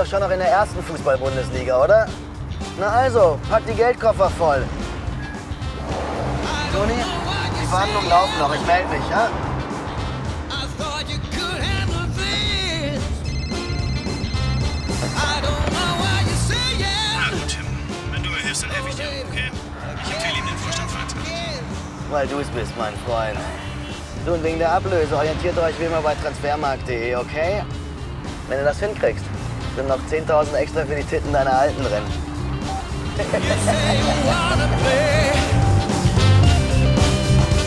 doch schon noch in der ersten Fußball-Bundesliga, oder? Na also, pack die Geldkoffer voll. Toni, die Verhandlungen laufen noch. Ich melde mich, ja? Na gut, Tim. Wenn du mir hilfst, dann helfe ich dir, okay? Ich empfehle ihm den Vorstand. Weil du es bist, mein Freund. Du, und wegen der Ablöse orientiert euch wie immer bei transfermarkt.de, okay? Wenn du das hinkriegst, sind noch 10.000 extra für die Titten deiner Alten drin.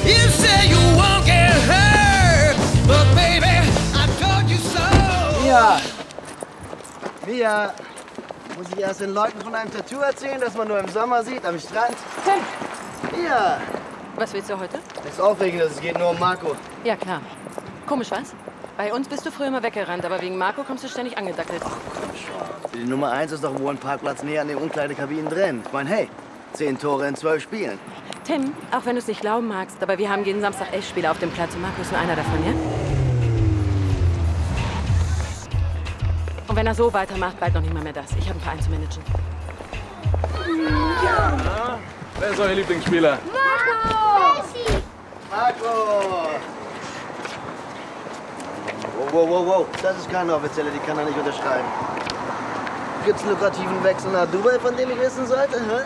You say you won't get hurt, but baby, I told you so. Mia! Mia! Muss ich erst den Leuten von einem Tattoo erzählen, das man nur im Sommer sieht, am Strand? Tim, Mia! was willst du heute? Nichts Aufregendes, es geht nur um Marco. Ja, klar. Komisch, was? Bei uns bist du früher immer weggerannt, aber wegen Marco kommst du ständig angedackelt. Die Nummer eins ist doch wohl ein Parkplatz näher an den Umkleidekabinen drin. Ich meine, hey, zehn Tore in zwölf Spielen. Tim, auch wenn du es nicht glauben magst, aber wir haben jeden Samstag elf Spieler auf dem Platz und Marco ist nur einer davon, ja? Und wenn er so weitermacht, bald noch nicht mal mehr das. Ich habe einen Verein zu managen. Wer ist euer Lieblingsspieler? Marco! Wow, wow, wow, wow. Das ist keine offizielle, die kann er nicht unterschreiben. Gibt's einen lukrativen Wechsel nach Dubai, von dem ich wissen sollte? Hä?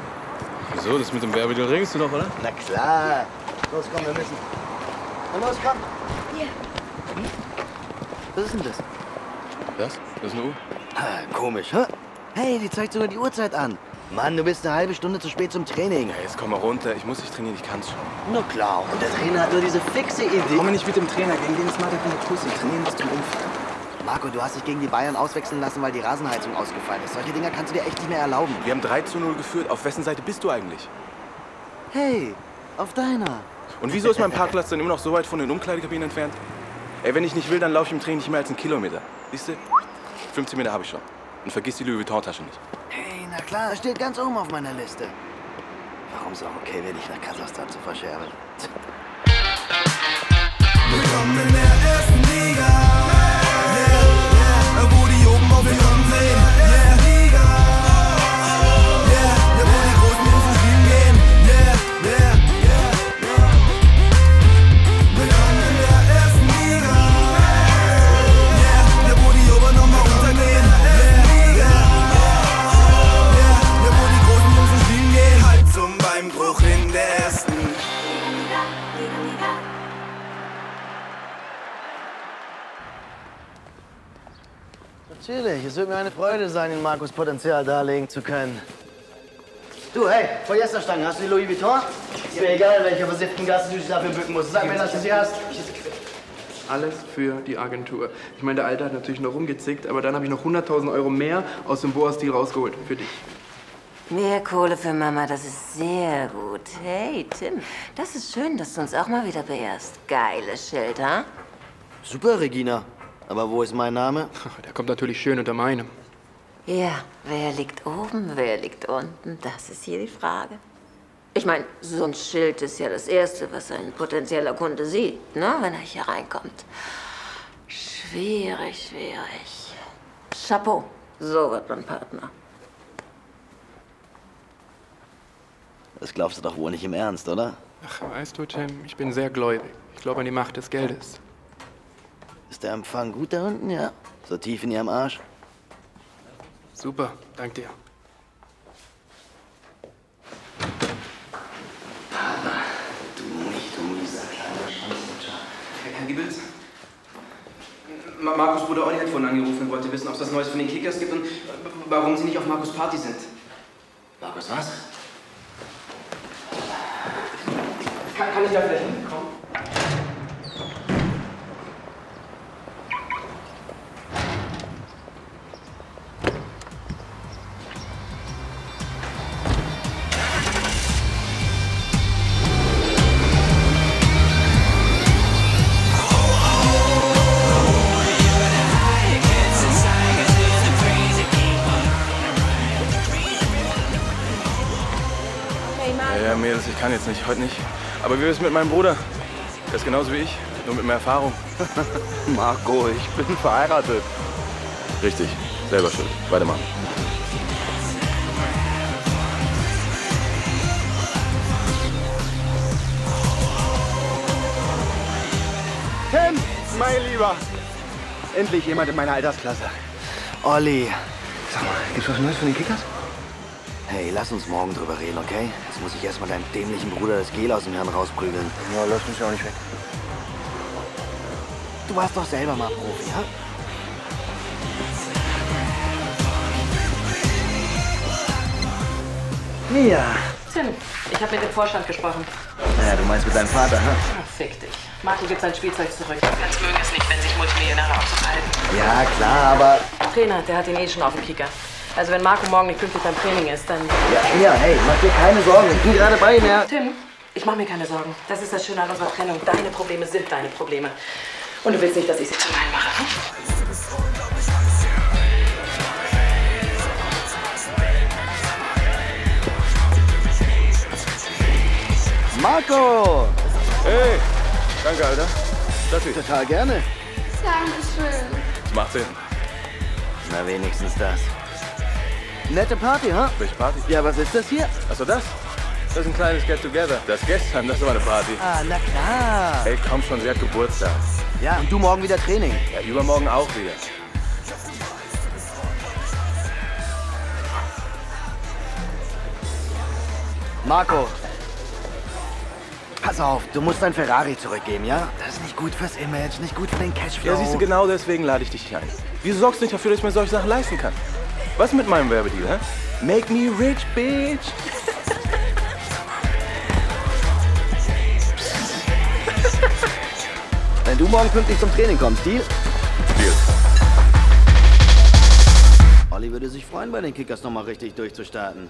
Wieso? Das mit dem Werbedeal regelst du doch, oder? Na klar. Los, komm, wir müssen. Na los, komm. Hier. Was ist denn das? Was? Das ist eine Uhr? Ah, komisch, hä? Hey, die zeigt sogar die Uhrzeit an. Mann, du bist eine halbe Stunde zu spät zum Training. Ja, jetzt komm mal runter. Ich muss nicht trainieren, ich kann's schon. Na klar, und der Trainer hat nur diese fixe Idee. Komm nicht mit dem Trainer, gegen den ist Martin von der Pussy. Trainieren bis zum Umfallen. Marco, du hast dich gegen die Bayern auswechseln lassen, weil die Rasenheizung ausgefallen ist. Solche Dinger kannst du dir echt nicht mehr erlauben. Wir haben 3 zu 0 geführt. Auf wessen Seite bist du eigentlich? Hey, auf deiner. Und wieso ist mein Parkplatz dann immer noch so weit von den Umkleidekabinen entfernt? Ey, wenn ich nicht will, dann laufe ich im Training nicht mehr als einen Kilometer. Siehst du? 15 Meter habe ich schon. Und vergiss die Louis Vuitton-Tasche nicht. Na klar, steht ganz oben auf meiner Liste. Warum auch okay wäre, dich nach Kasachstan zu verscherben? Willkommen in der ersten Liga. Natürlich, es wird mir eine Freude sein, in Markus Potenzial darlegen zu können. Du, hey, Polyesterstangen, hast du die Louis Vuitton? Ist mir egal, welcher versifften Gasse du dich dafür bücken musst. Sag mir, dass du sie hast. Alles für die Agentur. Ich meine, der Alte hat natürlich noch rumgezickt, aber dann habe ich noch 100.000 Euro mehr aus dem Boas-Deal rausgeholt. Für dich. Mehr Kohle für Mama, das ist sehr gut. Hey, Tim, das ist schön, dass du uns auch mal wieder beehrst. Geiles Schild, ha? Super, Regina. Aber wo ist mein Name? Der kommt natürlich schön unter meinem. Ja, wer liegt oben, wer liegt unten? Das ist hier die Frage. Ich meine, so ein Schild ist ja das Erste, was ein potenzieller Kunde sieht, ne, wenn er hier reinkommt. Schwierig, schwierig. Chapeau, so wird man Partner. Das glaubst du doch wohl nicht im Ernst, oder? Ach, weißt du, Tim, ich bin sehr gläubig. Ich glaube an die Macht des Geldes. Ist der Empfang gut da unten, ja? So tief in ihrem Arsch? Super, dank dir. Du nicht, du mieser kleiner Schwanzlutscher. Herr Gibbels? Ma- Markus Bruder Olli hat vorhin angerufen und wollte wissen, ob es was Neues von den Kickers gibt und äh, warum sie nicht auf Markus Party sind. Markus, was? Kann, kann ich da vielleicht hinkommen? Heute nicht. Aber wie ist es mit meinem Bruder? Der ist genauso wie ich, nur mit mehr Erfahrung. Marco, ich bin verheiratet. Richtig. Selber schuld. Weitermachen. Tim, mein Lieber. Endlich jemand in meiner Altersklasse. Olli. Sag mal, gibt's was Neues von den Kickers? Hey, lass uns morgen drüber reden, okay? Jetzt muss ich erstmal deinem dämlichen Bruder das Gel aus dem Hirn rausprügeln. Ja, lass mich auch nicht weg. Du warst doch selber mal Profi, ja? Mia. Tim, ich habe mit dem Vorstand gesprochen. Ja, du meinst mit deinem Vater, ha? Ach, fick dich. Marco gibt sein Spielzeug zurück. Ganz mögen es nicht, wenn sich Multimillionäre aufzuhalten. Ja, klar, aber... Trainer, der hat ihn eh schon auf dem Kicker. Also wenn Marco morgen nicht pünktlich beim Training ist, dann... Ja, ja, hey, mach dir keine Sorgen. Ich bin gerade bei ihm, ja. Tim, ich mache mir keine Sorgen. Das ist das Schöne an unserer Trennung. Deine Probleme sind deine Probleme. Und du willst nicht, dass ich sie zu meinen mache. hm? Marco! Hey! Danke, Alter. Das ist. Total gerne. Dankeschön. Macht Sinn. Na, wenigstens das. Nette Party, ha? Welche Party? Ja, was ist das hier? Achso, das? Das ist ein kleines Get-Together. Das gestern, das war eine Party. Ah, na klar. Hey, komm schon, sie hat Geburtstag. Ja, und du morgen wieder Training. Ja, übermorgen auch wieder. Marco. Pass auf, du musst dein Ferrari zurückgeben, ja? Das ist nicht gut fürs Image, nicht gut für den Cashflow. Ja, siehst du, genau deswegen lade ich dich hier ein. Wieso sorgst du nicht dafür, dass ich mir solche Sachen leisten kann? Was mit meinem Werbedeal, hä? Make me rich, bitch! Wenn du morgen pünktlich zum Training kommst, Deal? Deal. Olli würde sich freuen, bei den Kickers nochmal richtig durchzustarten.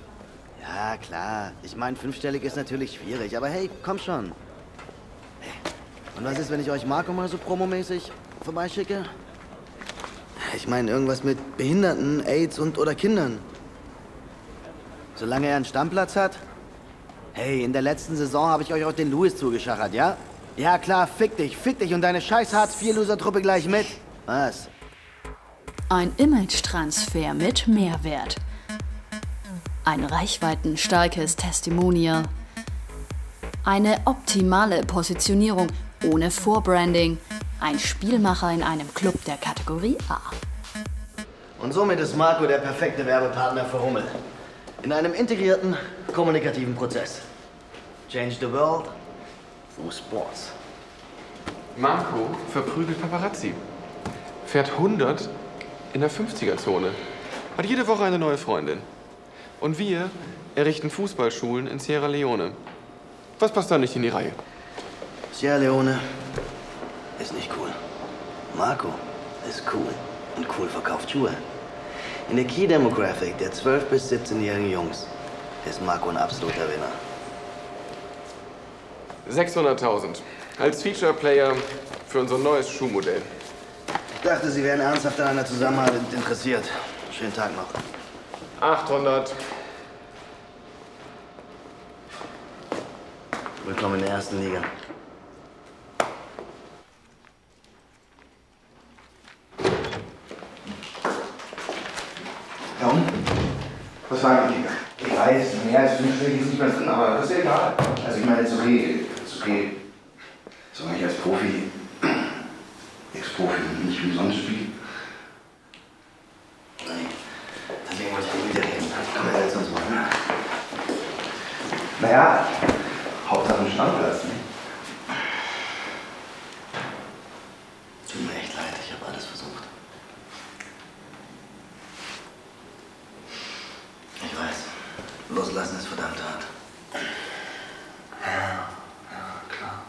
Ja, klar. Ich meine, fünfstellig ist natürlich schwierig, aber hey, komm schon. Und was ist, wenn ich euch Marco mal so promomäßig vorbeischicke? Ich meine, irgendwas mit Behinderten, AIDS und oder Kindern. Solange er einen Stammplatz hat? Hey, in der letzten Saison habe ich euch auch den Louis zugeschachert, ja? Ja, klar, fick dich, fick dich und deine scheiß Hartz-IV-Loser-Truppe gleich mit. Was? Ein Image-Transfer mit Mehrwert. Ein reichweitenstarkes Testimonial. Eine optimale Positionierung ohne Vorbranding. Ein Spielmacher in einem Club der Kategorie A. Und somit ist Marco der perfekte Werbepartner für Hummel. In einem integrierten, kommunikativen Prozess. Change the world through sports. Marco verprügelt Paparazzi. Fährt 100 in der 50er-Zone. Hat jede Woche eine neue Freundin. Und wir errichten Fußballschulen in Sierra Leone. Was passt da nicht in die Reihe? Sierra Leone ist nicht cool. Marco ist cool. Und cool verkauft Schuhe. In der Key Demographic der 12- bis 17-jährigen Jungs ist Marco ein absoluter Winner. 600.000. Als Feature-Player für unser neues Schuhmodell. Ich dachte, Sie wären ernsthaft an einer Zusammenarbeit interessiert. Schönen Tag noch. 800. Willkommen in der ersten Liga. Ja und? Was sagen die Kicker? Ich weiß, mehr als fünfstellig ist nicht mehr drin, aber das ist ja egal. Also ich meine, ist okay. Ist okay. Solange ich als Profi, Ex-Profi, nicht umsonst spiele. Nee, deswegen wollte ich mit dir reden. Komm, wir setzen uns mal. Ne? Naja, Hauptsache ein Stammplatz, ne? Tut mir echt leid, ich habe alles versucht. Ich weiß, loslassen ist verdammt hart. Ja, ja, klar.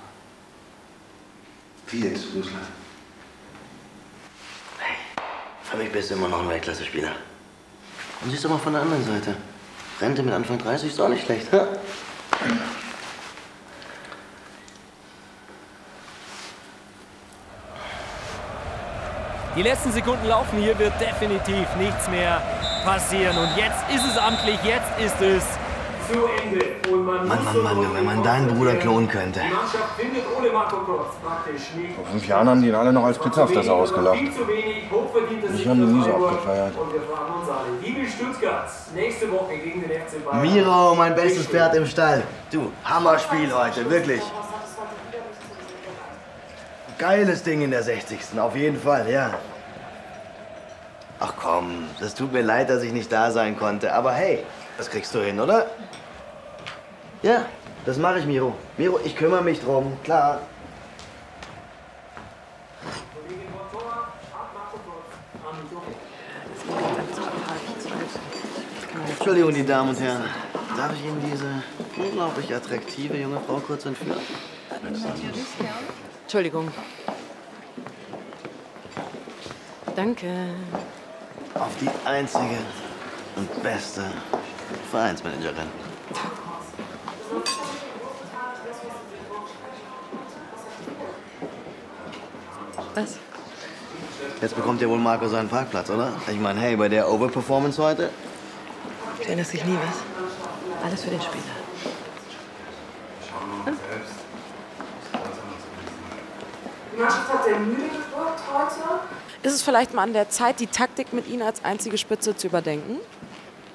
Wie jetzt loslassen? Hey, für mich bist du immer noch ein Weltklasse-Spieler. Und siehst du mal von der anderen Seite. Rente mit Anfang 30 ist auch nicht schlecht, ha? Die letzten Sekunden laufen, hier wird definitiv nichts mehr passieren. Und jetzt ist es amtlich, jetzt ist es zu Ende. Und man Mann, muss Mann, Mann, wenn man deinen Bruder klonen könnte. Die Mannschaft findet ohne Marco Kurz praktisch nicht. Vor fünf Jahren haben die ihn alle noch als Pizzafresser ausgelacht. Mich haben die nie so abgefeiert. Und wir fragen uns alle, wie will Stuttgart nächste Woche gegen den FC Bayern? Miro, mein bestes Pferd im Stall. Du, Hammerspiel heute, wirklich. Geiles Ding in der 60. Auf jeden Fall, ja. Ach komm, das tut mir leid, dass ich nicht da sein konnte. Aber hey, das kriegst du hin, oder? Ja, das mache ich, Miro. Miro, ich kümmere mich drum, klar. Entschuldigung, die Damen und Herren. Darf ich Ihnen diese unglaublich attraktive junge Frau kurz entführen? Entschuldigung. Danke. Auf die einzige und beste Vereinsmanagerin. Was? Jetzt bekommt ja wohl Marco seinen Parkplatz, oder? Ich meine, hey, bei der Overperformance heute? Du erinnerst dich nie was. Alles für den Spieler. Die Mannschaft hat sehr müde gewirkt heute. Ist es vielleicht mal an der Zeit, die Taktik mit Ihnen als einzige Spitze zu überdenken?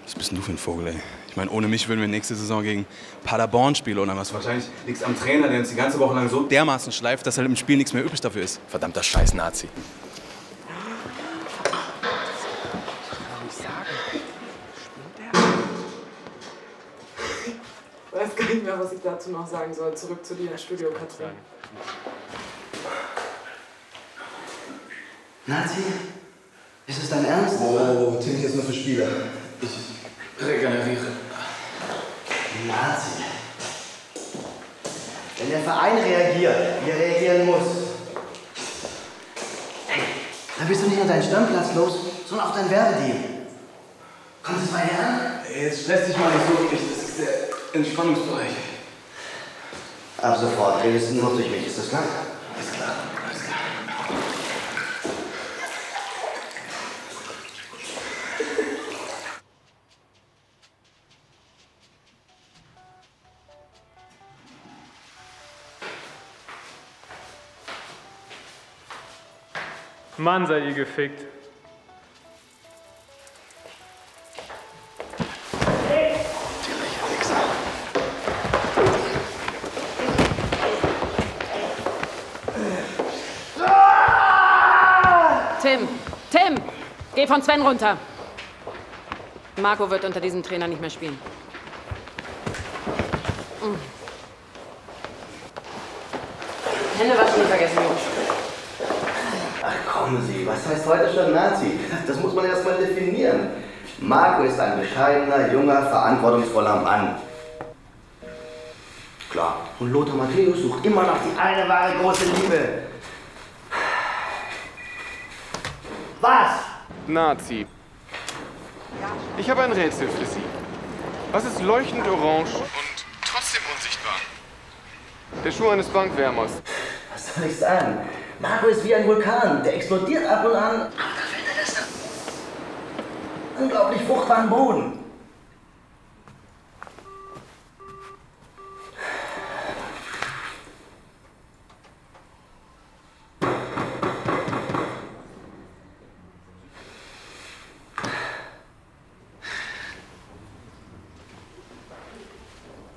Was bist denn du für ein Vogel, ey? Ich meine, ohne mich würden wir nächste Saison gegen Paderborn spielen oder was. Wahrscheinlich liegt es am Trainer, der uns die ganze Woche lang so dermaßen schleift, dass halt im Spiel nichts mehr übrig dafür ist. Verdammter Scheiß-Nazi. Ich weiß gar nicht mehr, was ich dazu noch sagen soll. Zurück zu dir ins Studio, Katrin. Nazi? Ist es dein Ernst? Oh, Tinti ist nur für Spieler. Ich regeneriere. Nazi. Wenn der Verein reagiert, wie er reagieren muss, hey, dann bist du nicht nur deinen Stammplatz los, sondern auch dein Werbedeal. Kommt es bei dir an? Ey, jetzt stress dich mal nicht so wirklich. Das ist der Entspannungsbereich. Ab sofort redest du nur durch mich, ist das klar, Mann, seid ihr gefickt. Tim, Tim, geh von Sven runter. Marco wird unter diesem Trainer nicht mehr spielen. Mm. Hände waschen nicht vergessen, Jungs. Kommen Sie, was heißt heute schon Nazi? Das muss man erst mal definieren. Marco ist ein bescheidener, junger, verantwortungsvoller Mann. Klar. Und Lothar Matthäus sucht immer noch die eine wahre große Liebe. Was? Nazi. Ich habe ein Rätsel für Sie. Was ist leuchtend orange und trotzdem unsichtbar? Der Schuh eines Bankwärmers. Was soll ich sagen? Marco ist wie ein Vulkan. Der explodiert ab und an. Aber dann findet er einen unglaublich fruchtbaren Boden.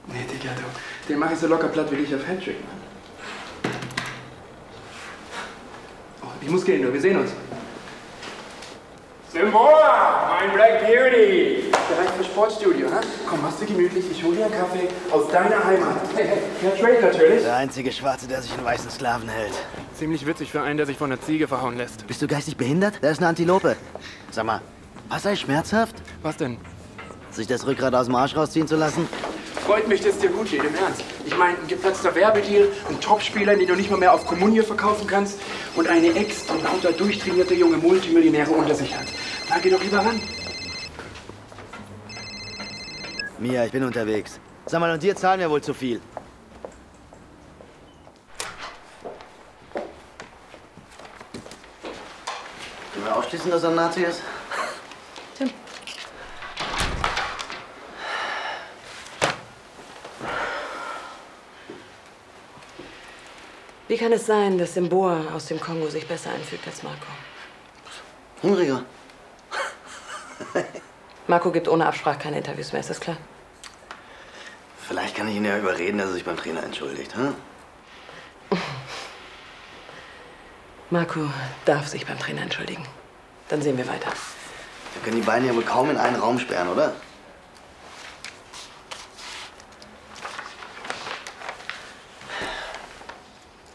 Nee, Digga, du. Den mach ich so locker platt wie dich auf Hattrick, Mann. Ich muss gehen. Wir sehen uns. Simboa, mein Black Beauty. Bereit für Sportstudio, ha? Komm, machst du gemütlich. Ich hol dir einen Kaffee aus deiner Heimat. Fair Trade natürlich. Der einzige Schwarze, der sich in weißen Sklaven hält. Ziemlich witzig für einen, der sich von der Ziege verhauen lässt. Bist du geistig behindert? Da ist eine Antilope. Sag mal, was sei schmerzhaft? Was denn? Sich das Rückgrat aus dem Arsch rausziehen zu lassen? Freut mich, dass es dir gut geht, im Ernst. Ich meine, ein geplatzter Werbedeal, ein Topspieler, den du nicht mal mehr auf Kommunie verkaufen kannst und eine Ex, die lauter durchtrainierte junge Multimillionäre unter sich hat. Na, geh doch lieber ran. Mia, ich bin unterwegs. Sag mal, und dir zahlen wir wohl zu viel. Können wir ausschließen, dass er ein Nazi ist? Tim. Wie kann es sein, dass Simboa aus dem Kongo sich besser einfügt als Marco? Hungriger. Marco gibt ohne Absprache keine Interviews mehr, ist das klar? Vielleicht kann ich ihn ja überreden, dass er sich beim Trainer entschuldigt. Hm? Marco darf sich beim Trainer entschuldigen. Dann sehen wir weiter. Wir können die beiden ja wohl kaum in einen Raum sperren, oder?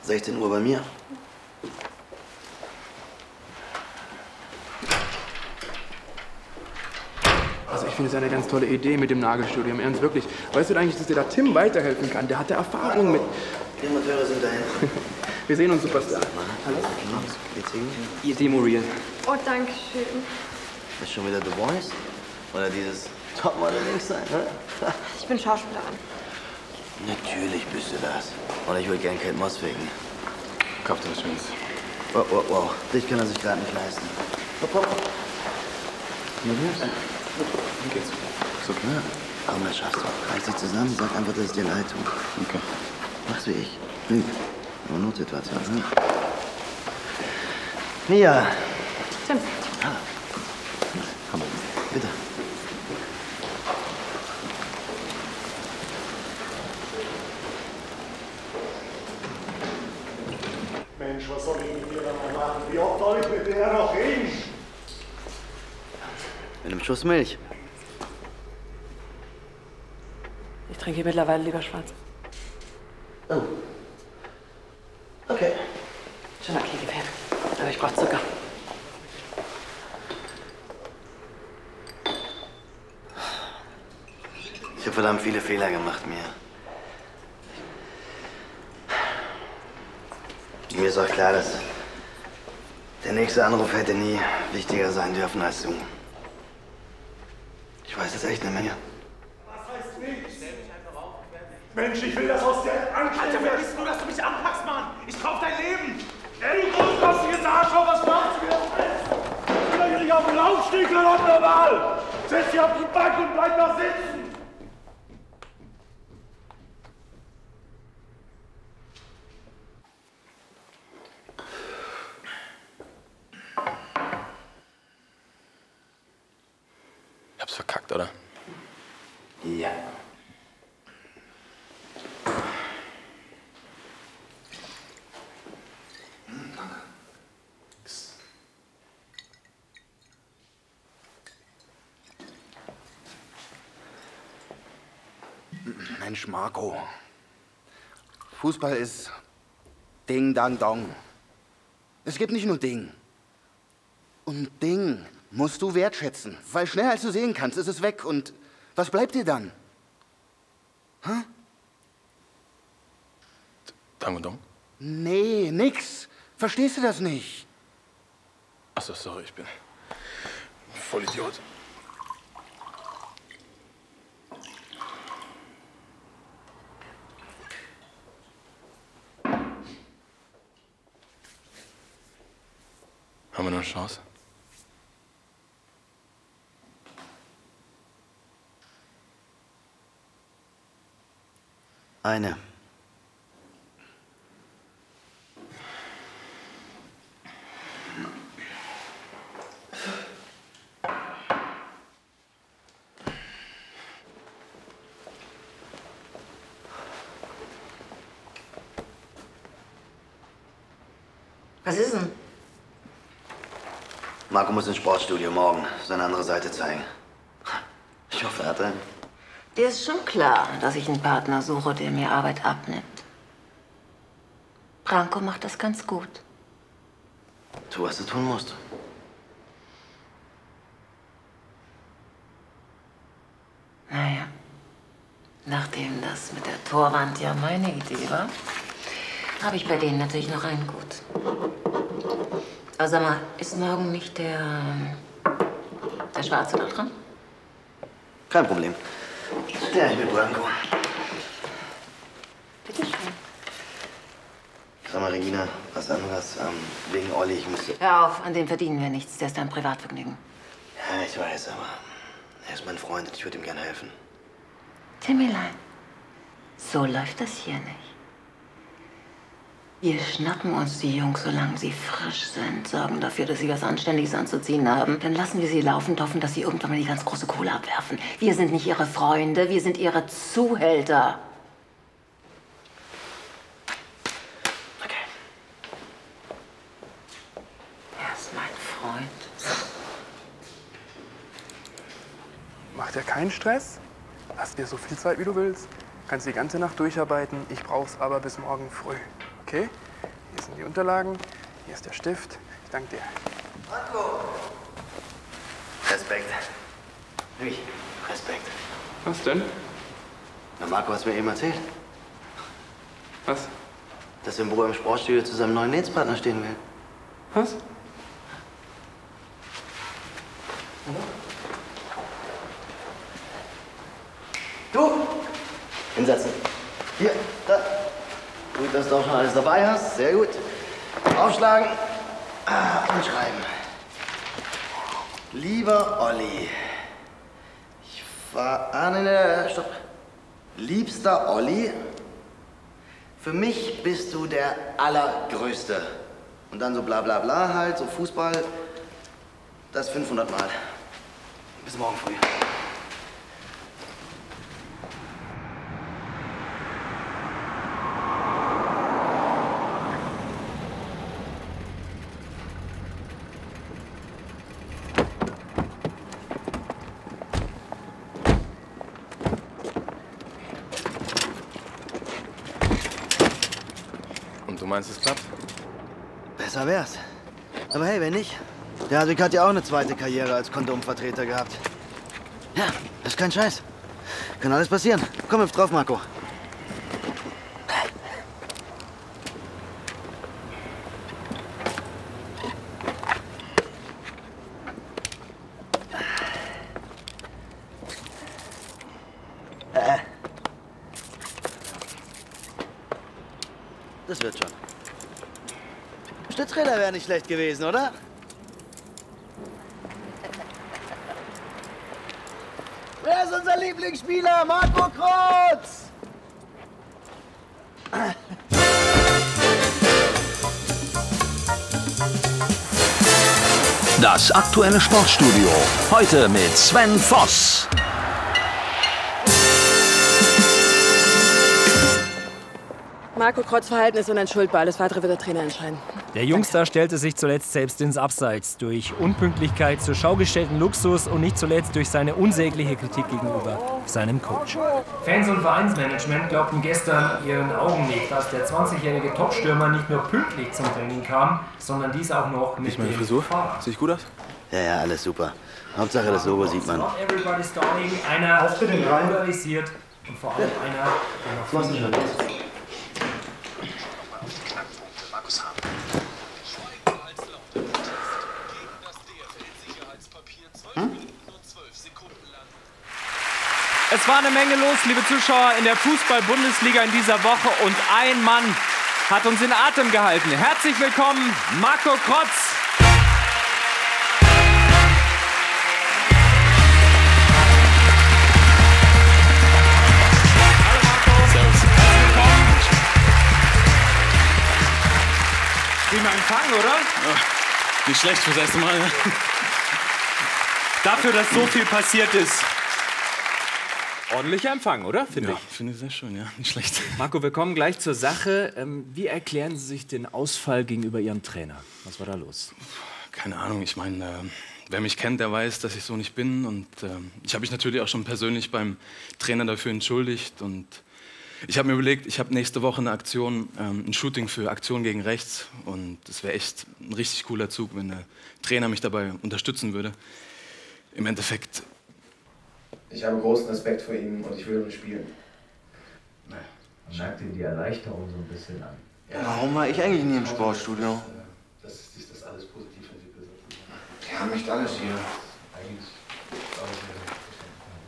...16 Uhr bei mir. Also ich finde es eine ganz tolle Idee mit dem Nagelstudio, im Ernst, wirklich. Weißt du eigentlich, dass dir da Tim weiterhelfen kann? Der hat da Erfahrung mit... Die Amateure sind dahin. Wir sehen uns, Superstar. Hallo? Ihr Demuriel. Oh, danke schön. Ist schon wieder The Voice? Oder dieses Topmodel links sein, ne? Ich bin Schauspielerin. Natürlich bist du das. Und ich will gern Kate Moss ficken. Kauf dir was Schönes. Wow, wow, wow. Dich kann er sich gerade nicht leisten. Hopp, hopp. Na, wie geht's? So klar. Komm, das schaffst du. Reiß dich zusammen, sag einfach, dass es dir leid tut. Okay. Mach's wie ich. Lüg. Nur Notsituation, hm? Mia. Tim. Ah. Komm, bitte. Mensch, was soll ich mit dir dann noch machen? Wie oft soll ich mit der noch reden? Mit einem Schuss Milch. Ich trinke mittlerweile lieber schwarz. Oh. Okay. Schon okay, her. Aber ich brauche Zucker. Ich habe verdammt viele Fehler gemacht, Mia. Mir ist auch klar, dass der nächste Anruf hätte nie wichtiger sein dürfen als du. Jetzt echt eine Menge. Was heißt nichts? Mensch, ich will das aus der Angst. Alter, wer bist du, dass du mich anpackst, Mann? Ich kauf dein Leben! Ey, du großkostiges Arschloch, was machst du mir auf Ich will hier nicht auf den Laufsteg normal. Setz dich auf die Bank und bleib da sitzen. Ich hab's verkackt, oder? Ja. Mensch, Marco. Fußball ist Ding, Dang, Dong. Es gibt nicht nur Ding. Und Ding musst du wertschätzen, weil schneller als du sehen kannst, ist es weg. Und was bleibt dir dann? Hä? Dang und Dong? Nee, nix. Verstehst du das nicht? Achso, sorry, ich bin voll Idiot. Haben wir noch eine Chance? Eine. Was ist denn? Marco muss ins Sportstudio morgen seine andere Seite zeigen. Ich hoffe, er hat einen. Dir ist schon klar, dass ich einen Partner suche, der mir Arbeit abnimmt. Branko macht das ganz gut. Tu, was du tun musst. Naja, nachdem das mit der Torwand ja meine Idee war, habe ich bei denen natürlich noch einen gut. Aber sag mal, ist morgen nicht der, der Schwarze da dran? Kein Problem. Klär ich mit Branko. Bitte schön. Sag mal, Regina, was anderes. Ähm, wegen Olli, ich müsste... Hör auf, an dem verdienen wir nichts. Der ist ein Privatvergnügen. Ja, ich weiß, aber er ist mein Freund und ich würde ihm gerne helfen. Timmelein, so läuft das hier nicht. Wir schnappen uns die Jungs, solange sie frisch sind, sorgen dafür, dass sie was Anständiges anzuziehen haben. Dann lassen wir sie laufen und hoffen, dass sie irgendwann mal die ganz große Kohle abwerfen. Wir sind nicht ihre Freunde, wir sind ihre Zuhälter. Er ist mein Freund. Mach dir keinen Stress. Lass dir so viel Zeit, wie du willst. Kannst die ganze Nacht durcharbeiten. Ich brauch's aber bis morgen früh. Okay? Hier sind die Unterlagen. Hier ist der Stift. Ich danke dir. Marco! Respekt. Wirklich, Respekt. Was denn? Na, Marco hat's mir eben erzählt. Was? Dass er im Büro im Sportstudio zu seinem neuen Netzpartner stehen will. Was? Du! Hinsetzen. Hier, dass du auch schon alles dabei hast. Sehr gut. Aufschlagen ah, und schreiben. Lieber Olli. Ich war. Ah, nein, nein, stopp. Liebster Olli. Für mich bist du der Allergrößte. Und dann so bla bla bla halt, so Fußball. Das 500 Mal. Bis morgen früh. Und du meinst, es klappt? Besser wär's. Aber hey, wenn nicht? Der Hadwick hat ja auch eine zweite Karriere als Kondomvertreter gehabt. Ja, das ist kein Scheiß. Kann alles passieren. Komm, hüpf drauf, Marco. Äh. Das wird schon. Stützräder wäre nicht schlecht gewesen, oder? Wer ist unser Lieblingsspieler? Marco Krotz! Das aktuelle Sportstudio. Heute mit Sven Voss. Marco Krotz Verhalten ist unentschuldbar. Alles weitere wird der Trainer entscheiden. Der Jungstar stellte sich zuletzt selbst ins Abseits durch Unpünktlichkeit, zur Schau gestellten Luxus und nicht zuletzt durch seine unsägliche Kritik gegenüber seinem Coach. Fans und Vereinsmanagement glaubten gestern ihren Augen nicht, dass der 20-jährige Topstürmer nicht nur pünktlich zum Training kam, sondern dies auch noch mit Nicht meine dem Frisur? Fahrrad. Sehe ich gut aus? Ja, ja, alles super. Hauptsache das Logo sieht man. Everybody's darling, einer rein. polarisiert und vor allem einer, der noch viel Es war eine Menge los, liebe Zuschauer, in der Fußball-Bundesliga in dieser Woche und ein Mann hat uns in Atem gehalten. Herzlich willkommen, Marco Krotz. Prima Empfang, oder? Nicht schlecht fürs erste Mal. Ne? Dafür, dass so viel passiert ist. Ordentlicher Empfang, oder? Finde Ja, ich. finde ich sehr schön, ja. Nicht schlecht. Marco, wir kommen gleich zur Sache. Ähm, Wie erklären Sie sich den Ausfall gegenüber Ihrem Trainer? Was war da los? Keine Ahnung, ich meine, äh, wer mich kennt, der weiß, dass ich so nicht bin. Und äh, ich habe mich natürlich auch schon persönlich beim Trainer dafür entschuldigt. Und ich habe mir überlegt, ich habe nächste Woche eine Aktion, ähm, ein Shooting für Aktion gegen Rechts. Und es wäre echt ein richtig cooler Zug, wenn der Trainer mich dabei unterstützen würde. Im Endeffekt, Ich habe großen Respekt vor ihm und ich will nicht spielen. Man merkt ihm die Erleichterung so ein bisschen an. Warum war ich eigentlich nie im Sportstudio? Dass sich das alles positiv entwickelt. Die haben nicht alles hier. Eigentlich.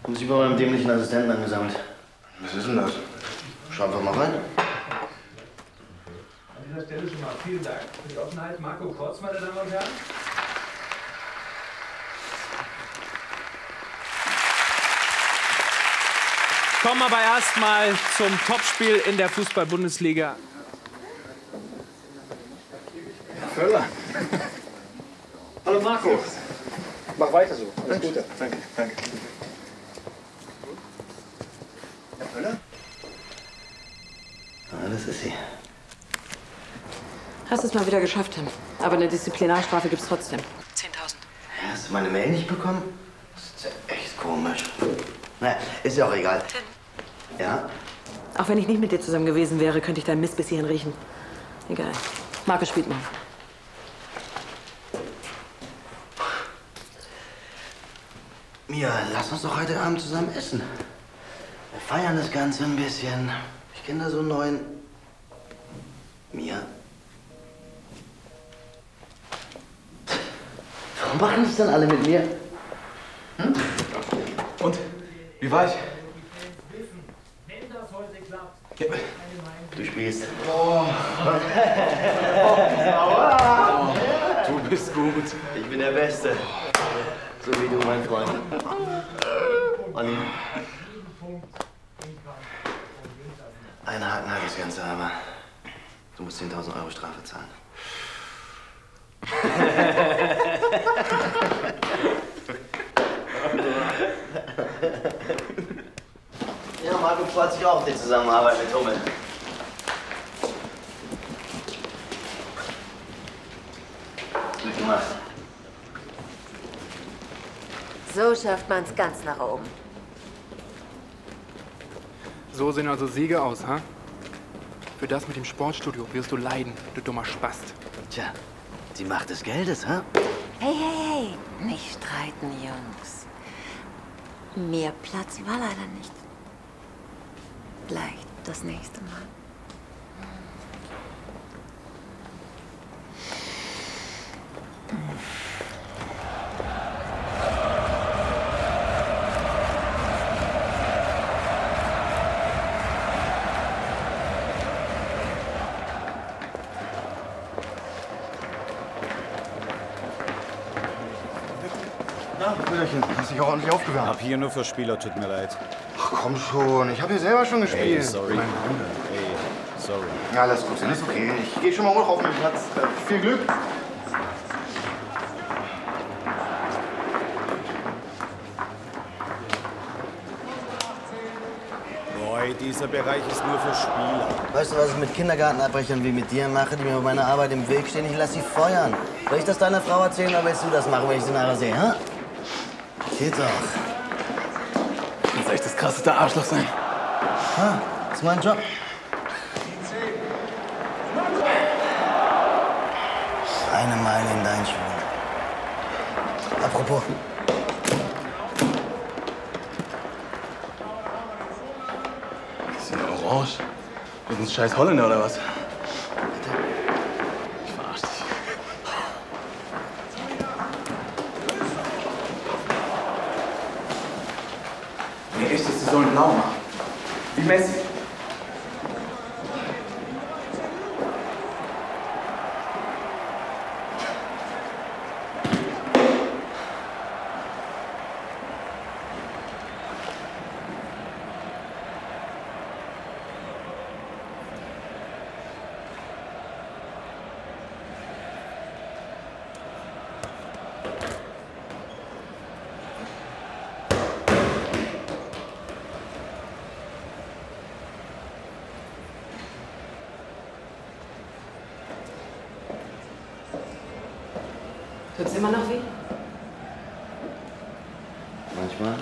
Haben Sie bei eurem dämlichen Assistenten angesammelt? Was ist denn das? Schau einfach mal rein. An dieser Stelle schon mal vielen Dank für die Offenheit. Marco Krotz, meine Damen und Herren. Kommen aber erstmal zum Topspiel in der Fußball-Bundesliga. Völler. Hallo Marco. Mach weiter so. Alles Gute. Danke, danke. Herr Völler? Ah, das ist sie. Hast es mal wieder geschafft, Tim. Aber eine Disziplinarstrafe gibt's trotzdem. 10.000. Hast du meine Mail nicht bekommen? Das ist ja echt komisch. Na, ist ja auch egal. Ja? Auch wenn ich nicht mit dir zusammen gewesen wäre, könnte ich deinen Mist bis hierhin riechen. Egal. Markus spielt mal. Mia, lass uns doch heute Abend zusammen essen. Wir feiern das Ganze ein bisschen. Ich kenne da so einen neuen. Mia? Warum machen das dann alle mit mir? Und? Wie war ich? Ja. Du spielst. Oh. Du bist gut. Ich bin der Beste. So wie du, mein Freund. Olli. Ein Haken hat das Ganze, aber du musst 10.000 Euro Strafe zahlen. Ja, Marco freut sich auch auf die Zusammenarbeit mit Hummel. Gut gemacht. So schafft man es ganz nach oben. So sehen also Siege aus, ha? Für das mit dem Sportstudio wirst du leiden, du dummer Spast. Tja, die Macht des Geldes, ha? Hey, hey, hey, nicht streiten, Jungs. Mehr Platz war leider nicht. Vielleicht das nächste Mal. Na, Brüderchen, hast dich auch ordentlich aufgewärmt. Hab hier nur für Spieler, tut mir leid. Komm schon, ich habe hier selber schon gespielt. Hey, sorry. Mein Hunde. Hey, sorry. Ja, lass gut sein, ist okay. Ich gehe schon mal hoch auf meinen Platz. Äh, viel Glück. Boy, dieser Bereich ist nur für Spieler. Weißt du, was ich mit Kindergartenabbrechern wie mit dir mache, die mir bei meiner Arbeit im Weg stehen? Ich lass sie feuern. Soll ich das deiner Frau erzählen oder willst du das machen, wenn ich sie nachher sehe, hä? Geht doch. Echt das krasseste Arschloch sein. Ha, ist mein Job. Eine Meile in deinen Schuhen. Apropos, Ist hier orange? Wir sind scheiß Holländer oder was? Immer noch weh? manchmal.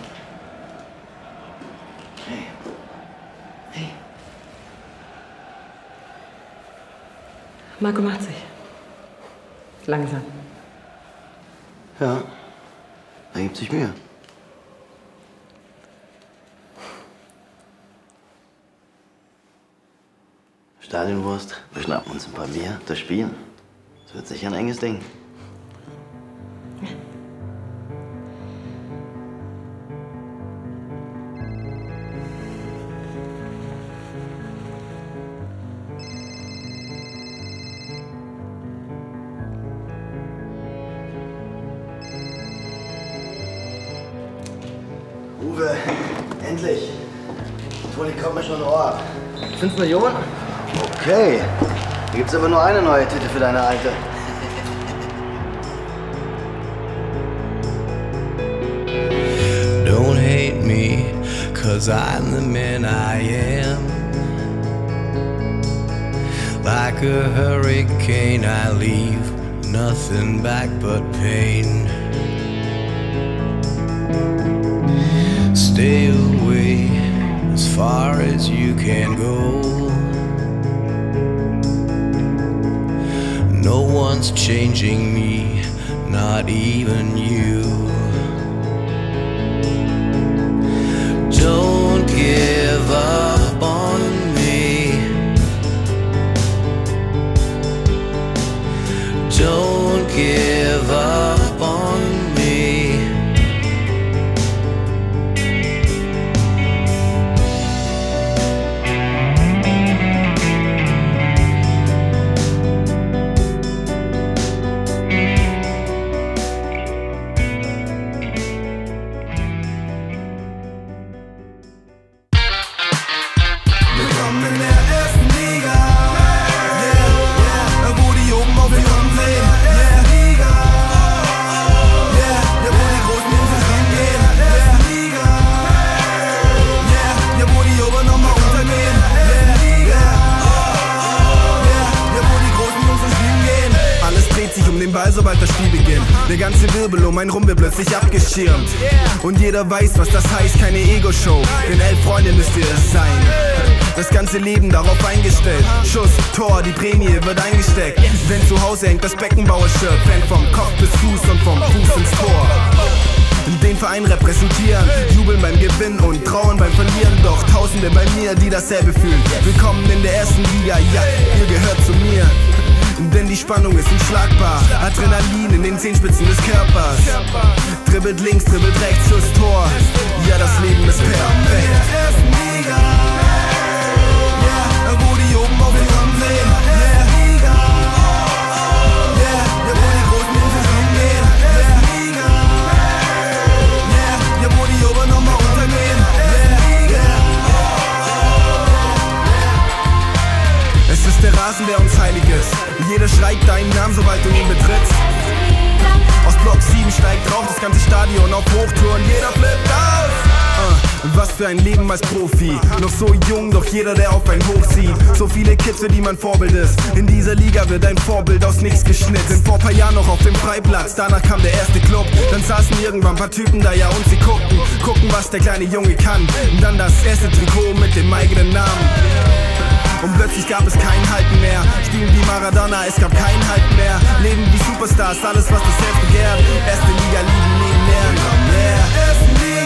Hey. Hey. Marco macht sich. Langsam. Ja, er gibt sich Mühe. Stadionwurst, wir schnappen uns ein paar Bier, das Spiel. Das wird sicher ein enges Ding. endlich. Toni, kommt mir schon Ohr. 5 Millionen? Okay. Da gibt's aber nur eine neue Titel für deine alte. Don't hate me, cause I'm the man I am. Like a hurricane, I leave nothing back but pain. Stay far as you can go. No one's changing me, not even you. Don't give up wird plötzlich abgeschirmt. Und jeder weiß, was das heißt, keine Ego-Show. Denn elf Freunde müsst ihr es sein. Das ganze Leben darauf eingestellt. Schuss, Tor, die Prämie wird eingesteckt. Denn zu Hause hängt das Beckenbauer-Shirt. Fan vom Kopf bis Fuß und vom Fuß ins Tor. Den Verein repräsentieren, jubeln beim Gewinn und trauern beim Verlieren. Doch Tausende bei mir, die dasselbe fühlen. Willkommen in der ersten Liga, ja, ihr gehört zu mir. Denn die Spannung ist unschlagbar. Adrenalin in den Zehenspitzen des Körpers. Dribbelt links, dribbelt rechts, Schuss, Tor. Ja, das Leben ist perfekt. Der Rasen, der uns heilig ist. Jeder schreit deinen Namen, sobald du ihn betrittst. Aus Block 7 steigt drauf das ganze Stadion auf Hochtouren. Jeder flippt aus. Äh, Was für ein Leben als Profi. Noch so jung, doch jeder, der auf einen hochsieht. So viele Kids, für die man Vorbild ist. In dieser Liga wird ein Vorbild aus nichts geschnitten. Vor paar Jahren noch auf dem Freiplatz, danach kam der erste Club. Dann saßen irgendwann paar Typen da, ja, und sie guckten. Gucken, was der kleine Junge kann. Und dann das erste Trikot mit dem eigenen Namen. Und plötzlich gab es kein Halten mehr. Spielen wie Maradona, es gab kein Halten mehr. Leben wie Superstars, alles was das Herz begehrt. Erste Liga lieben nebenher. Yeah. Erste Liga.